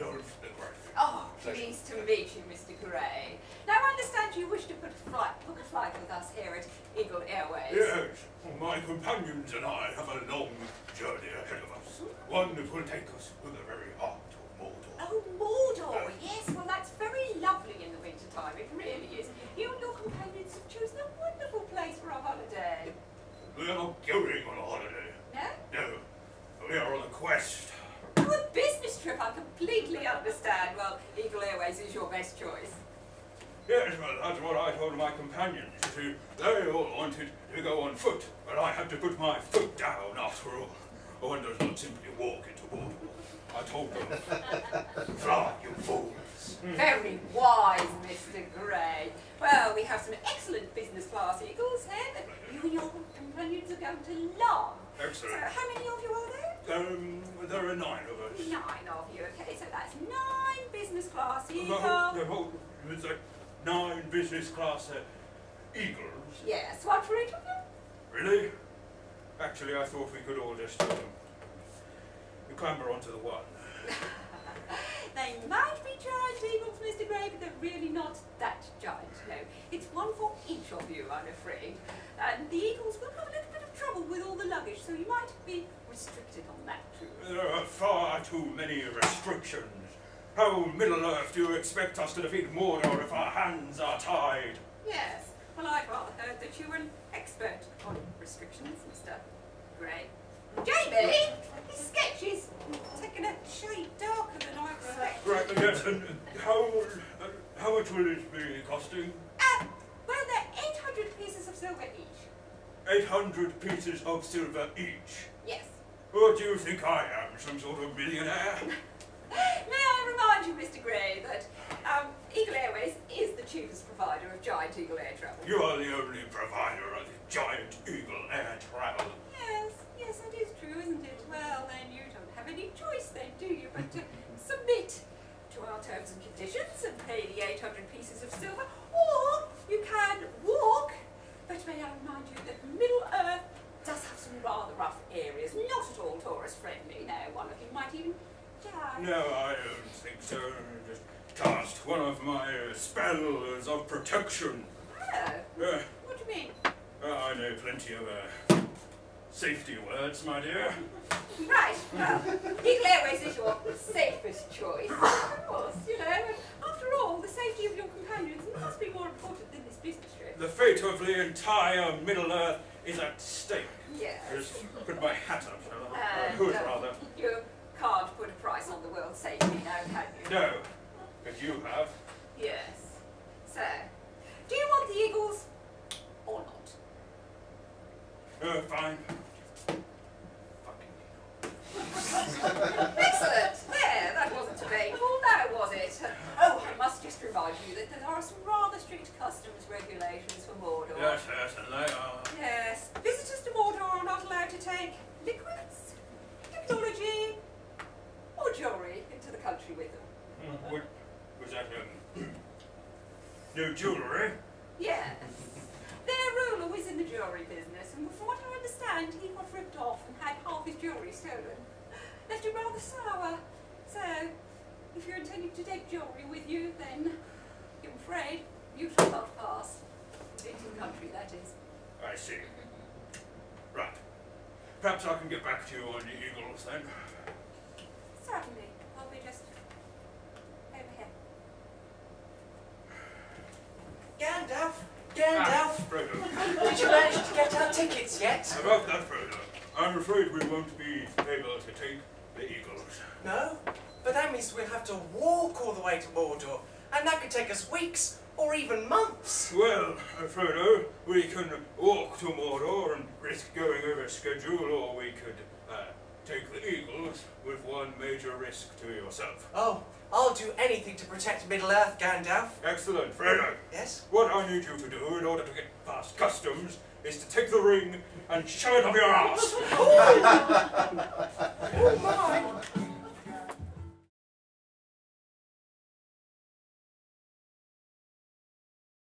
Oh, pleased to meet you, Mr. Grey. Now, I understand you wish to put a flight, book a flight with us here at Eagle Airways. Yes, my companions and I have a long journey ahead of us. One that will take us to the very heart of Mordor. Oh, Mordor, yes. Well, that's very lovely in the winter time. It really is. You and your companions have chosen a wonderful place for our holiday. We are not going on a holiday. Understand. Well, Eagle Airways is your best choice. Yes, well, that's what I told my companions. You see, they all wanted to go on foot, but I had to put my foot down after all. One does not simply walk into Mordor. I told them, fly, you fools. Very wise, Mr. Grey. Well, we have some excellent business class eagles here that you and your companions are going to love. So, Excellent. how many of you are there? Um, there are nine of us. Nine of you, okay, so that's nine business class The whole, eagles. the whole, it's like nine business class uh, eagles. Yes, one for each of you? Really? Actually, I thought we could all just um, clamber onto the one. They might be giant eagles, Mr. Grey, but they're really not that giant, no. It's one for each of you, I'm afraid. And the eagles will have a little bit of trouble with all the luggage, so you might be restricted on that too. There are far too many restrictions. How Middle Earth do you expect us to defeat Mordor if our hands are tied? Yes, well, I'd rather heard that you were an expert on restrictions, Mr. Grey. Jamie, his sketch is taking a shade darker than I expected. Right, yes, and how, uh, how much will it be costing? Uh, well, they're 800 pieces of silver each. 800 pieces of silver each. Yes. What do you think I am, some sort of millionaire? May I remind you, Mr. Grey, that um, Eagle Airways is the cheapest provider of giant eagle air travel. You are the only provider of the giant eagle air travel. Yes, yes, that is true, isn't it? Well, then you don't have any choice then, do you, but to submit to our terms and conditions and pay the 800 pieces of silver, or you can walk. But may I remind you that Middle Earth does have some rather rough areas, not at all tourist friendly. No, one of you might even die. No, I don't think so. Just cast one of my spells of protection. Oh, Uh, what do you mean? uh, I know plenty of uh, safety words, my dear. Right, well, Eagle Airways is your safest choice. Of course, you know, and after all, the safety of your companions must be more important than this business trip. The fate of the entire Middle Earth is at stake. Yes. Just put my hat up, shall I? Uh, hood, no, rather. You can't put a price on the world's safety now, can you? No, but you have. Yes. So, do you want the Eagles or not? Uh, fine. Excellent! There, that wasn't debatable, now was it? Oh, I must just remind you that there are some rather strict customs regulations for Mordor. Yes, yes, and they are. Yes, visitors to Mordor are not allowed to take liquids, technology, or jewellery into the country with them. Mm, What was that? Um, no jewellery. Yes. Their ruler was in the jewellery business, and from what I understand, he got ripped off and had half his jewellery stolen. Left rather sour. So, if you're intending to take jewellery with you, then I'm afraid you shall not pass. Into the country, that is. I see. Right. Perhaps I can get back to you on the eagles then. Certainly. I'll be just over here. Gandalf, Ah, Gandalf, Frodo. did you manage to get our tickets yet? About that, Frodo. I'm afraid we won't be able to take the eagles. No, but that means we'll have to walk all the way to Mordor, and that could take us weeks or even months. Well, Frodo, we can walk to Mordor and risk going over schedule, or we could uh, take the eagles with one major risk to yourself. Oh, I'll do anything to protect Middle Earth, Gandalf. Excellent, Frodo. Yes? What I need you to do in order to get past customs is to take the ring and shove it up your ass. Oh my!